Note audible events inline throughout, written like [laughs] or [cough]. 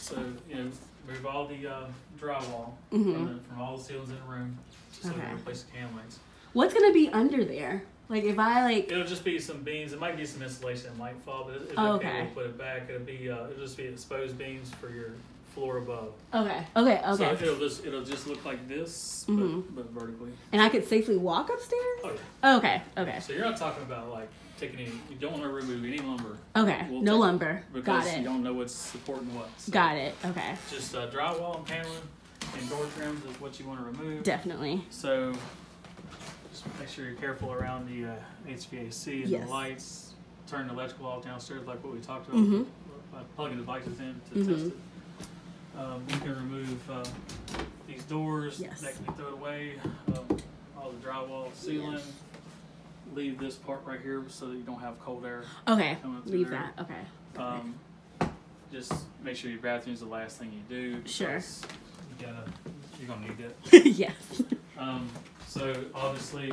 So, you know, move all the uh, drywall Mhm. from, the, from all the ceilings in the room, just so we Okay. can replace the can lights. What's gonna be under there? Like if I like. It'll just be some beams. It might be some insulation that might fall, but if Oh, okay, okay. we'll put it back. It'll be uh, it'll just be exposed beams for your floor above. Okay. Okay. Okay. So it'll just it'll just look like this, but, Mhm. but vertically. And I could safely walk upstairs. Oh yeah. Okay. Okay. So you're not talking about like taking any. You don't want to remove any lumber Okay. We'll no take- lumber. because Got you don't know what's supporting what. So Got it. Okay. Just uh, drywall and paneling and door trims is what you want to remove. Definitely. So just make sure you're careful around the uh, HVAC and Yes. the lights. Turn the electrical off downstairs, like what we talked about, Mhm. by plugging devices in to Mhm. test it. Um, you can remove uh, these doors Yes. that can be thrown away, um, all the drywall, ceiling. Yes. Leave this part right here so that you don't have cold air. Okay. Leave there. that. Okay. Um, just make sure your bathroom's the last thing you do. Sure. You gotta, you're gonna need that. [laughs] yes. Um, so obviously,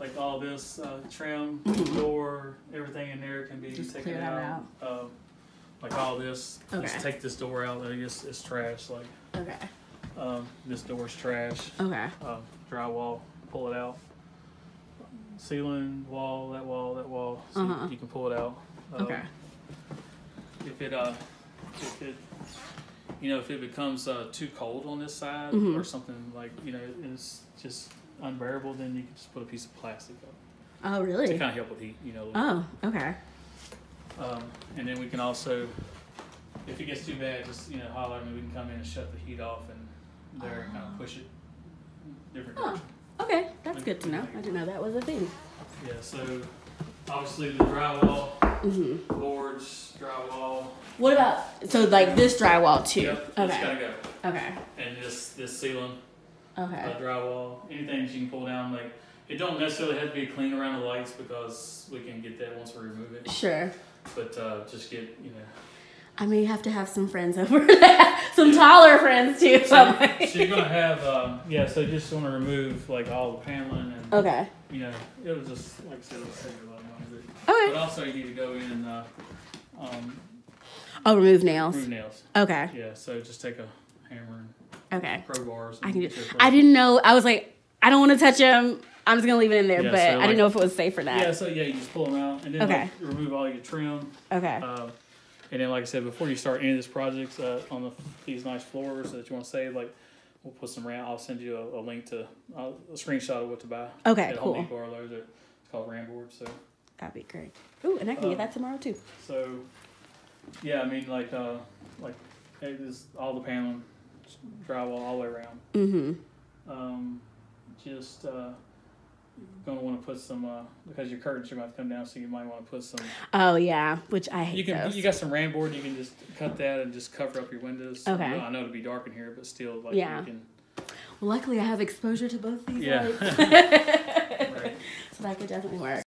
like all this uh, trim, Mhm. door, everything in there can be Just taken clear that out. Um, like all this, Okay. just take this door out. Like it's, it's trash. Like Okay. um, this door's trash. Okay. Um, drywall, pull it out. Ceiling, wall, that wall, that wall. So you- Uh-huh. you, can pull it out. Um, Okay. If it uh, if it you know if it becomes uh, too cold on this side Mhm. or something like you know it's just unbearable, then you can just put a piece of plastic up Oh really? to kind of help with heat. You know. Oh. Okay. Um, and then we can also, if it gets too bad, just you know holler at me. We can come in and shut the heat off and there kind of push it different Oh. direction. Okay. That's good to know. I didn't know that was a thing. Yeah. So obviously the drywall, Mhm. boards, drywall. What about so like this drywall too? Yep, it's okay. gotta go. Okay. And this this ceiling. Okay. uh, drywall, anything that you can pull down. Like it don't necessarily have to be clean around the lights because we can get that once we remove it. Sure. But uh, just get you know. I may have to have some friends over, [laughs] some taller friends too. So So, I'm like- so you're gonna have um, yeah. So just want to remove like all the paneling and okay. you know it'll just like I said, it'll save you a lot of money. Okay. But also you need to go in and uh, um, Oh, remove nails. remove nails. Okay. Yeah. So just take a hammer Okay. and crowbars. I can do. I didn't know. I was like, I don't want to touch them. I'm just gonna leave it in there, Yeah, but so I like- didn't know if it was safe for that. Yeah. So yeah, you just pull them out and then Okay. like, remove all your trim. Okay. Uh, and then, like I said, before you start any of these projects uh, on the, these nice floors that you want to save, like we'll put some RAM. I'll send you a, a link to uh, a screenshot of what to buy. Okay, At Home cool. Depot or Lowe's. It's called RAM board. So, That'd be great. Ooh, and I can Um, get that tomorrow too. so yeah, I mean, like uh, like it is all the paneling, drywall all the way around. Mm-hmm. Um, just uh, gonna want to put some uh, because your curtains are about to come down, so you might want to put some. Oh yeah, which I hate You can those. you got some RAM board. You can just cut that and just cover up your windows. Okay. I know, I know it'll be dark in here, but still, like Yeah. you can. Well luckily, I have exposure to both these Yeah. lights, Right. [laughs] [laughs] so that could definitely work.